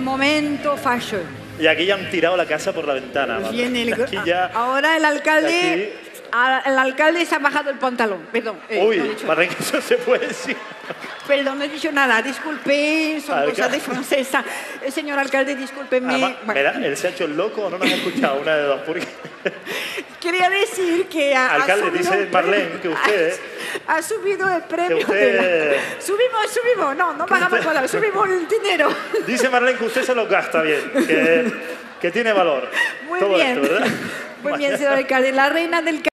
Momento fashion. Y aquí ya han tirado la casa por la ventana. Marlene. Viene el- Aquí ya... Ahora el alcalde, Aquí- a- el alcalde se ha bajado el pantalón. Perdón. eh, Uy, no he dicho, Marlene, que eso se puede decir. perdón, no he dicho nada. Disculpe, son Alca- cosas de francesa. Eh, señor alcalde, discúlpeme. Además, mira, él se ha hecho el loco o no nos ha escuchado, una de dos. Porque Quería decir que ha, Alcalde, dice Marlene que usted- ha, ha subido el premio. usted- la- subimos, subimos. No, no pagamos nada. Subimos el dinero. dice Marlene que usted se los gasta bien, que, que tiene valor. Muy Todo bien. esto, ¿verdad? Muy bien, señor alcalde. La reina del